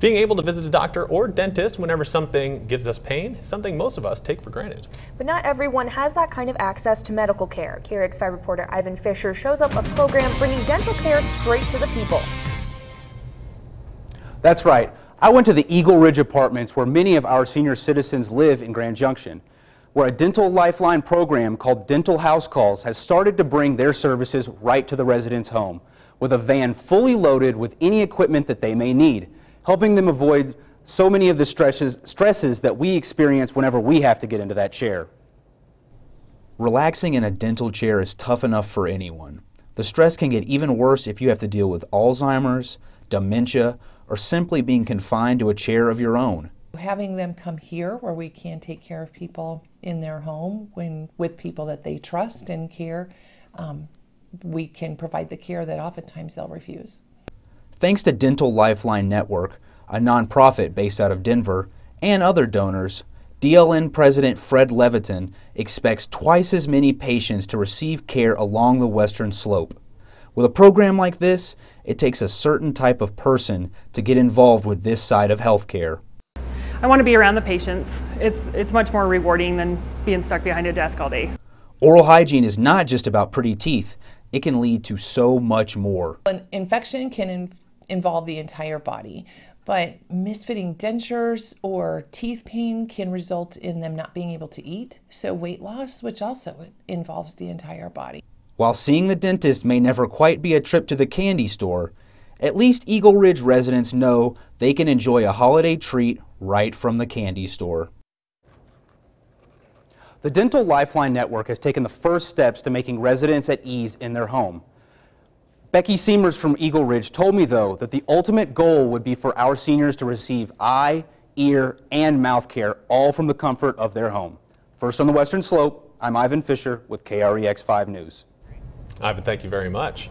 Being able to visit a doctor or dentist whenever something gives us pain is something most of us take for granted. But not everyone has that kind of access to medical care. KREX5 reporter Ivan Fisher shows up a program bringing dental care straight to the people. That's right. I went to the Eagle Ridge Apartments where many of our senior citizens live in Grand Junction, where a dental lifeline program called Dental House Calls has started to bring their services right to the residents' home with a van fully loaded with any equipment that they may need helping them avoid so many of the stresses, stresses that we experience whenever we have to get into that chair. Relaxing in a dental chair is tough enough for anyone. The stress can get even worse if you have to deal with Alzheimer's, dementia, or simply being confined to a chair of your own. Having them come here where we can take care of people in their home when, with people that they trust and care, um, we can provide the care that oftentimes they'll refuse. Thanks to Dental Lifeline Network, a nonprofit based out of Denver, and other donors, DLN President Fred Leviton expects twice as many patients to receive care along the western slope. With a program like this, it takes a certain type of person to get involved with this side of healthcare. I want to be around the patients. It's, it's much more rewarding than being stuck behind a desk all day. Oral hygiene is not just about pretty teeth. It can lead to so much more. An infection can involve the entire body. But misfitting dentures or teeth pain can result in them not being able to eat. So, weight loss, which also involves the entire body. While seeing the dentist may never quite be a trip to the candy store, at least Eagle Ridge residents know they can enjoy a holiday treat right from the candy store. The Dental Lifeline Network has taken the first steps to making residents at ease in their home. Becky Seamers from Eagle Ridge told me, though, that the ultimate goal would be for our seniors to receive eye, ear, and mouth care, all from the comfort of their home. First on the Western Slope, I'm Ivan Fisher with KREX 5 News. Ivan, thank you very much.